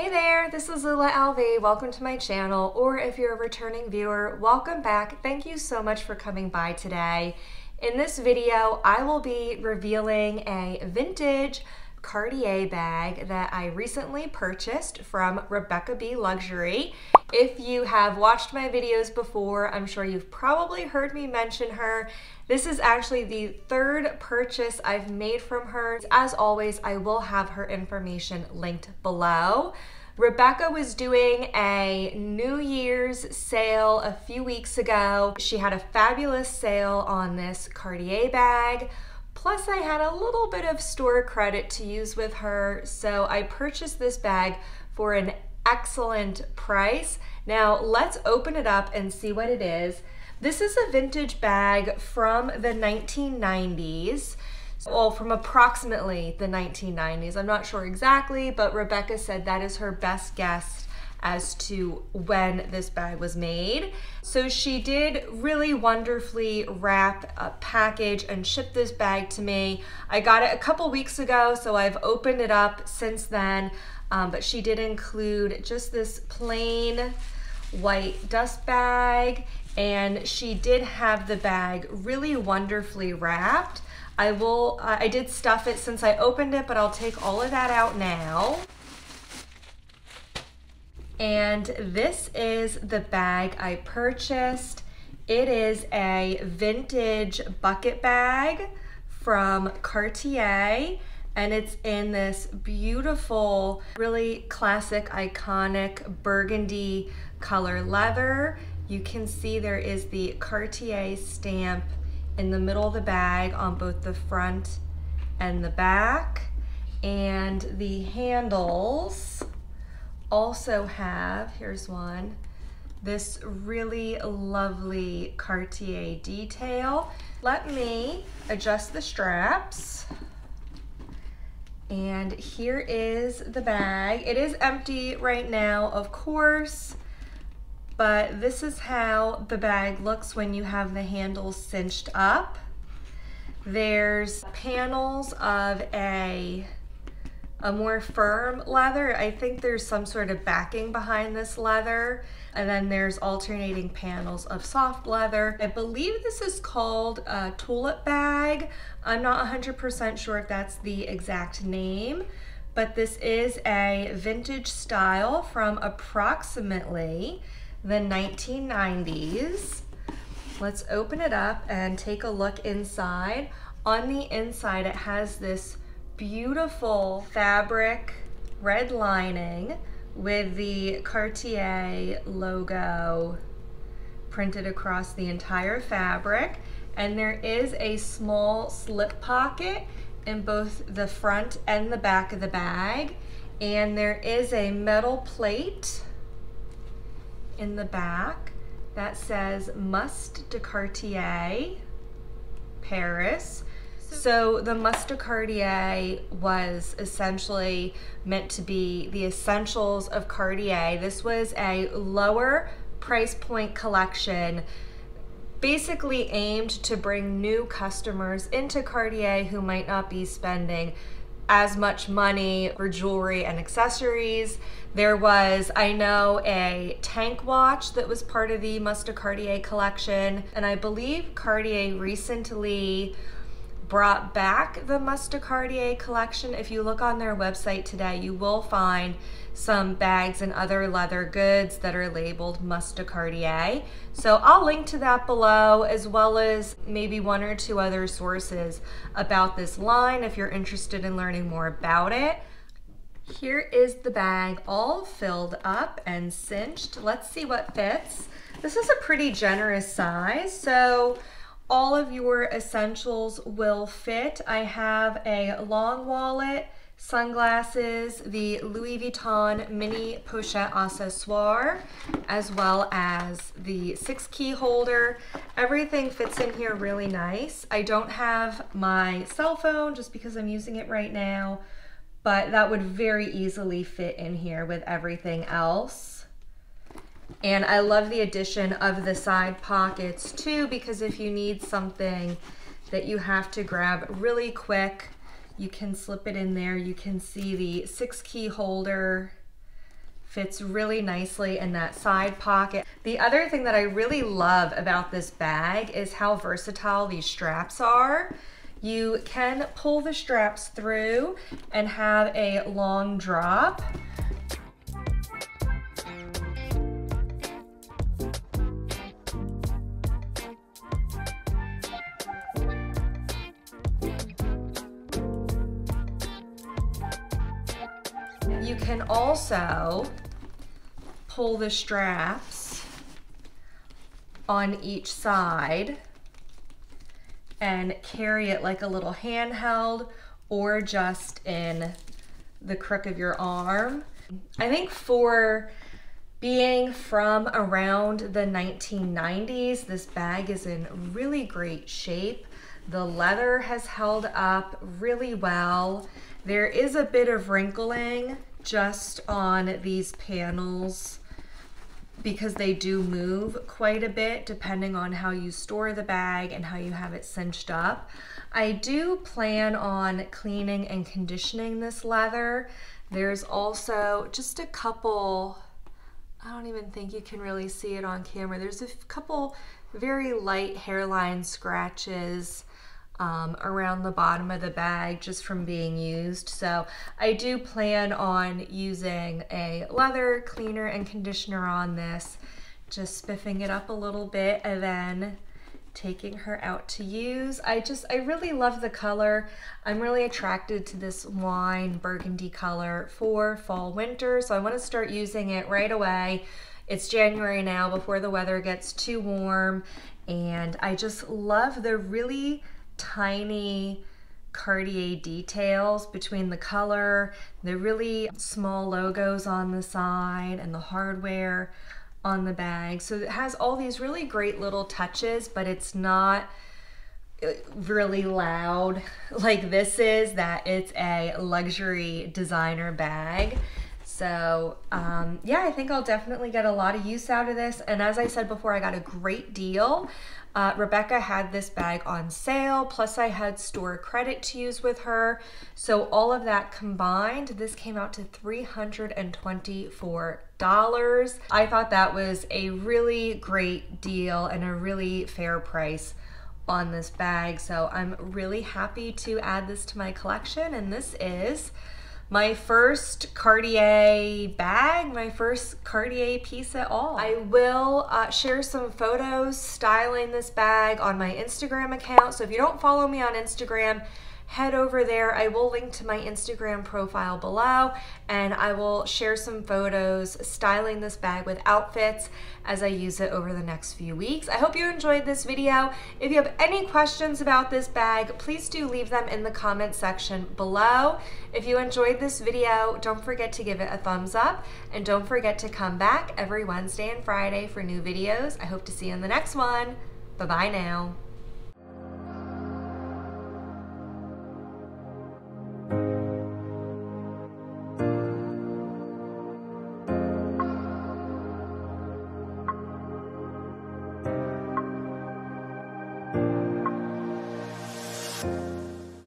Hey there, this is Lula LV. Welcome to my channel, or if you're a returning viewer, welcome back. Thank you so much for coming by today. In this video, I will be revealing a vintage Cartier bag that I recently purchased from Rebecca Bee Luxury. If you have watched my videos before, I'm sure you've probably heard me mention her. This is actually the third purchase I've made from her. As always, I will have her information linked below. Rebecca was doing a New Year's sale a few weeks ago. She had a fabulous sale on this Cartier bag. Plus I had a little bit of store credit to use with her, so I purchased this bag for an excellent price. Now let's open it up and see what it is. This is a vintage bag from the 1990s. Well, from approximately the 1990s. I'm not sure exactly, but Rebecca said that is her best guess as to when this bag was made. So she did really wonderfully wrap, a package, and ship this bag to me. I got it a couple weeks ago, so I've opened it up since then. Um, but she did include just this plain white dust bag and she did have the bag really wonderfully wrapped. I will, I did stuff it since I opened it, but I'll take all of that out now. And this is the bag I purchased. It is a vintage bucket bag from Cartier and it's in this beautiful, really classic, iconic burgundy color leather. You can see there is the Cartier stamp in the middle of the bag on both the front and the back. And the handles also have, here's one, this really lovely Cartier detail. Let me adjust the straps. And here is the bag. It is empty right now, of course, but this is how the bag looks when you have the handles cinched up. There's panels of a a more firm leather. I think there's some sort of backing behind this leather. And then there's alternating panels of soft leather. I believe this is called a tulip bag. I'm not 100% sure if that's the exact name, but this is a vintage style from approximately the 1990s. Let's open it up and take a look inside. On the inside, it has this beautiful fabric red lining with the Cartier logo printed across the entire fabric. And there is a small slip pocket in both the front and the back of the bag. And there is a metal plate in the back that says Must de Cartier, Paris. So the Must de Cartier was essentially meant to be the essentials of Cartier. This was a lower price point collection basically aimed to bring new customers into Cartier who might not be spending as much money for jewelry and accessories. There was, I know, a tank watch that was part of the Must de Cartier collection, and I believe Cartier recently brought back the Must de Cartier collection. If you look on their website today, you will find some bags and other leather goods that are labeled Must de Cartier. So I'll link to that below as well as maybe one or two other sources about this line if you're interested in learning more about it. Here is the bag all filled up and cinched. Let's see what fits. This is a pretty generous size. So all of your essentials will fit. I have a long wallet, sunglasses, the Louis Vuitton mini pochette accessoire, as well as the six key holder. Everything fits in here really nice. I don't have my cell phone just because I'm using it right now, but that would very easily fit in here with everything else. And I love the addition of the side pockets too, because if you need something that you have to grab really quick, you can slip it in there. You can see the six key holder fits really nicely in that side pocket. The other thing that I really love about this bag is how versatile these straps are. You can pull the straps through and have a long drop. You can also pull the straps on each side and carry it like a little handheld or just in the crook of your arm. I think for being from around the 1990s, this bag is in really great shape. The leather has held up really well. There is a bit of wrinkling just on these panels because they do move quite a bit depending on how you store the bag and how you have it cinched up. I do plan on cleaning and conditioning this leather. There's also just a couple, I don't even think you can really see it on camera. There's a couple very light hairline scratches um, around the bottom of the bag just from being used. So I do plan on using a leather cleaner and conditioner on this, just spiffing it up a little bit and then taking her out to use. I just, I really love the color. I'm really attracted to this wine burgundy color for fall winter. So I want to start using it right away. It's January now before the weather gets too warm. And I just love the really tiny Cartier details between the color, the really small logos on the side, and the hardware on the bag. So it has all these really great little touches, but it's not uh, really loud like this is, that it's a luxury designer bag. So um, yeah, I think I'll definitely get a lot of use out of this. And as I said before, I got a great deal. Uh, Rebecca had this bag on sale, plus I had store credit to use with her. So all of that combined, this came out to $324. I thought that was a really great deal and a really fair price on this bag. So I'm really happy to add this to my collection. And this is my first Cartier bag, my first Cartier piece at all. I will uh, share some photos styling this bag on my Instagram account. So if you don't follow me on Instagram, head over there. I will link to my Instagram profile below and I will share some photos styling this bag with outfits as I use it over the next few weeks. I hope you enjoyed this video. If you have any questions about this bag, please do leave them in the comment section below. If you enjoyed this video, don't forget to give it a thumbs up and don't forget to come back every Wednesday and Friday for new videos. I hope to see you in the next one. Bye-bye now.